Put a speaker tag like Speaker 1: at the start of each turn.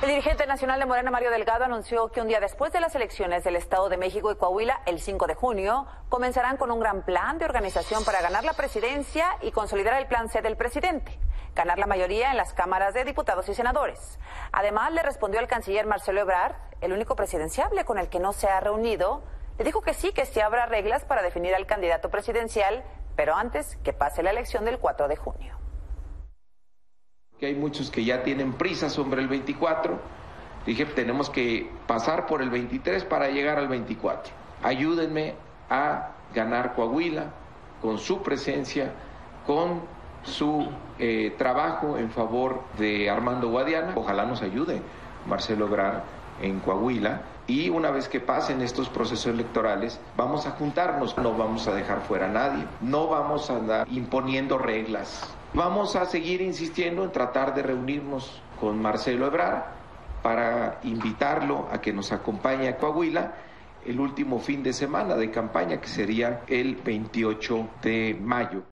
Speaker 1: El dirigente nacional de Morena, Mario Delgado, anunció que un día después de las elecciones del Estado de México y Coahuila, el 5 de junio, comenzarán con un gran plan de organización para ganar la presidencia y consolidar el plan C del presidente, ganar la mayoría en las cámaras de diputados y senadores. Además, le respondió al canciller Marcelo Ebrard, el único presidenciable con el que no se ha reunido, le dijo que sí, que sí habrá reglas para definir al candidato presidencial, pero antes que pase la elección del 4 de junio
Speaker 2: que hay muchos que ya tienen prisa sobre el 24. Dije, tenemos que pasar por el 23 para llegar al 24. Ayúdenme a ganar Coahuila con su presencia, con su eh, trabajo en favor de Armando Guadiana. Ojalá nos ayude Marcelo Obrar en Coahuila. Y una vez que pasen estos procesos electorales, vamos a juntarnos, no vamos a dejar fuera a nadie, no vamos a andar imponiendo reglas, Vamos a seguir insistiendo en tratar de reunirnos con Marcelo Ebrard para invitarlo a que nos acompañe a Coahuila el último fin de semana de campaña, que sería el 28 de mayo.